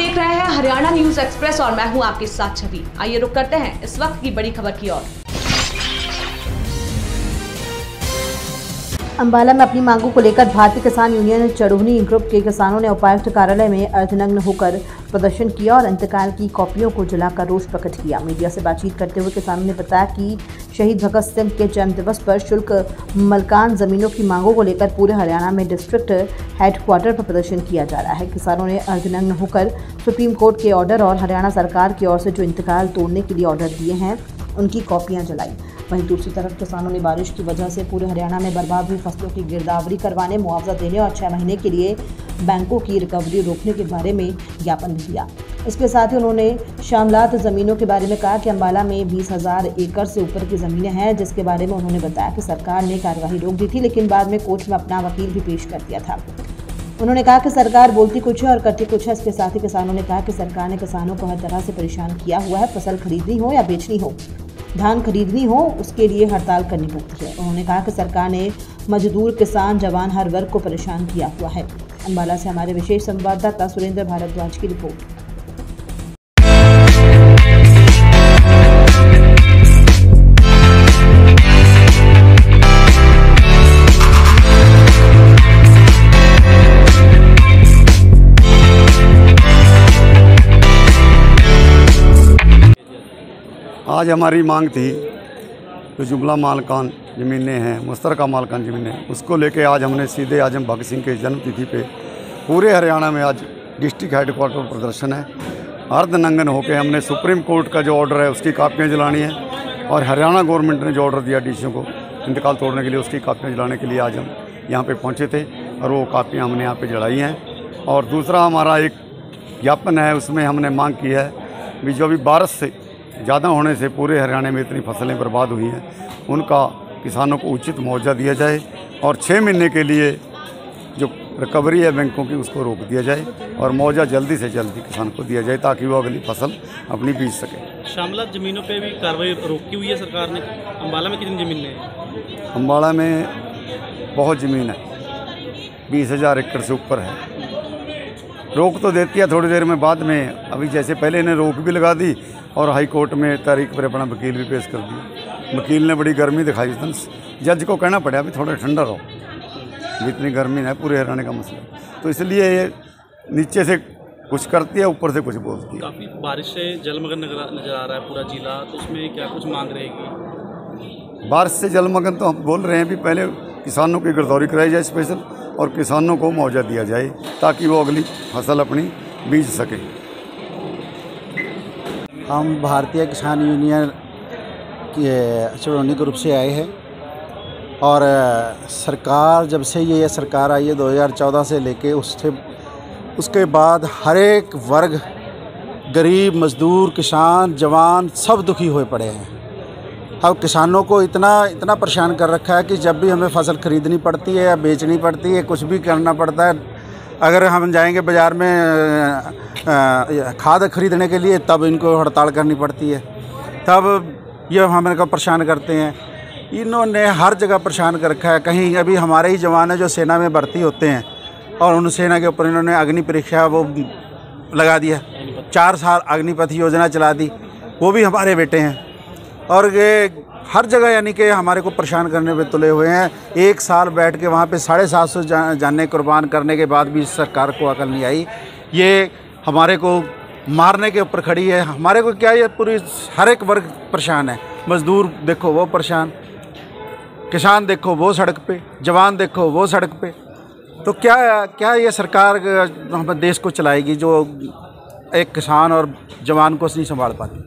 देख रहे हैं हरियाणा न्यूज़ एक्सप्रेस और मैं हूँ आपके साथ छवि। आइए रुक करते हैं इस वक्त की बड़ी खबर की ओर। अंबाला में अपनी मांगों को लेकर भारतीय किसान यूनियन चढ़ोनी ग्रुप के किसानों ने उपायुक्त कार्यालय में अर्धनग्न होकर प्रदर्शन किया और अंतकाल की कॉपियों को जलाकर रोष प्रकट किया। मीडिया से बातचीत करते हुए किसानों ने बताया कि शहीद भगत सिंह के जन्म दिवस पर शुल्क मलकान जमीनों की मांगों को लेकर पूरे हरियाणा में डिस्ट्रिक्ट हेडक्वार्टर पर प्रदर्शन किया जा रहा है। किसानों ने अर्धनग्न होकर सुप्रीम कोर्ट के ऑर्डर और हरियाणा सरकार की ओर से जो इंतकाल तोड़ने के लिए ऑर्डर दिए हैं, उनकी कॉपियाँ जलाई। वहीं दूसरी तरफ़ किसानों ने बारिश की वजह से पूरे हरियाणा में बर्बाद हुई फ़सलों की गिरदावरी करवाने मुआवजा देने और छह महीने के लिए बैंकों की रिकवरी रोकने के बारे में ज्ञापन भी दिया। इसके साथ ही उन्होंने शामलात ज़मीनों के बारे में कहा कि अम्बाला में बीस हज़ार एकड़ से ऊपर की ज़मीनें हैं, जिसके बारे में उन्होंने बताया कि सरकार ने कार्यवाही रोक दी थी, लेकिन बाद में कोर्ट में अपना वकील भी पेश कर दिया था। उन्होंने कहा कि सरकार बोलती कुछ है और करती कुछ है। इसके साथ ही किसानों ने कहा कि सरकार ने किसानों को हर तरह से परेशान किया हुआ है। फ़सल खरीदनी हो या बेचनी हो, धान खरीदनी हो, उसके लिए हड़ताल करनी पड़ती है। उन्होंने कहा कि सरकार ने मजदूर, किसान, जवान, हर वर्ग को परेशान किया हुआ है। अम्बाला से हमारे विशेष संवाददाता सुरेंद्र भारद्वाज की रिपोर्ट। आज हमारी मांग थी जो जुमला मालकान ज़मीनें हैं मुश्तरका मालकान ज़मीनें उसको लेके आज हमने सीधे आज़म भगत सिंह के जन्मतिथि पे पूरे हरियाणा में आज डिस्ट्रिक्ट हेडक्वार्टर प्रदर्शन है। अर्ध नंगन होकर हमने सुप्रीम कोर्ट का जो ऑर्डर है, उसकी कापियाँ जलानी है और हरियाणा गवर्नमेंट ने जो ऑर्डर दिया डी को, इंतकाल तोड़ने के लिए उसकी कापियाँ जलाने के लिए आज हम यहाँ पर पहुँचे थे और वो कापियाँ हमने यहाँ पर जलाई हैं। और दूसरा हमारा एक ज्ञापन है, उसमें हमने मांग की है भी जो अभी बारिश से ज़्यादा होने से पूरे हरियाणा में इतनी फ़सलें बर्बाद हुई हैं। उनका किसानों को उचित मुआवजा दिया जाए और छः महीने के लिए जो रिकवरी है बैंकों की उसको रोक दिया जाए और मुआवजा जल्दी से जल्दी किसान को दिया जाए ताकि वो अगली फ़सल अपनी बीज सके। शामला जमीनों पे भी कार्रवाई रोकी हुई है सरकार ने? अम्बाला में कितनी ज़मीन है अम्बाड़ा में बहुत ज़मीन है। बीस हज़ार एकड़ से ऊपर है। रोक तो देती है थोड़ी देर में बाद में। अभी जैसे पहले इन्हें रोक भी लगा दी और हाई कोर्ट में तारीख पर अपना वकील भी पेश कर दिया। वकील ने बड़ी गर्मी दिखाई। था जज को कहना पड़ा भी थोड़ा ठंडा रहो। जितनी गर्मी है पूरे हरियाणा का मसला तो इसलिए ये नीचे से कुछ करती है ऊपर से कुछ बोलती है। काफ़ी बारिश से जलमग्न नज़र नज़र आ रहा है पूरा जिला तो उसमें क्या कुछ मांग रहेगी? बारिश से जलमग्न तो हम बोल रहे हैं भी पहले किसानों की गिरदौरी कराई जाए स्पेशल और किसानों को मुआवजा दिया जाए ताकि वो अगली फ़सल अपनी बीज सके। हम भारतीय किसान यूनियन के चड़ौनी ग्रुप से आए हैं और सरकार जब से ये सरकार आई है 2014 से लेके उससे, उसके बाद हर एक वर्ग, गरीब, मजदूर, किसान, जवान सब दुखी हुए पड़े हैं। अब किसानों को इतना इतना परेशान कर रखा है कि जब भी हमें फ़सल खरीदनी पड़ती है या बेचनी पड़ती है, कुछ भी करना पड़ता है अगर हम जाएँगे बाज़ार में खाद खरीदने के लिए, तब इनको हड़ताल करनी पड़ती है। तब ये हमें को परेशान करते हैं। इन्होंने हर जगह परेशान कर रखा है। कहीं अभी हमारे ही जवान हैं जो सेना में भर्ती होते हैं और उन सेना के ऊपर इन्होंने अग्नि परीक्षा वो लगा दिया। चार साल अग्निपथ योजना चला दी। वो भी हमारे बेटे हैं। और ये हर जगह यानी कि हमारे को परेशान करने पे तुले हुए हैं। एक साल बैठ के वहाँ पे साढ़े सात सौ जाने कुर्बान करने के बाद भी सरकार को अकल नहीं आई। ये हमारे को मारने के ऊपर खड़ी है। हमारे को क्या ये पूरी हर एक वर्ग परेशान है। मज़दूर देखो, वो परेशान। किसान देखो, वो सड़क पे। जवान देखो, वो सड़क पे। तो क्या क्या ये सरकार हम देश को चलाएगी जो एक किसान और जवान को नहीं संभाल पाती?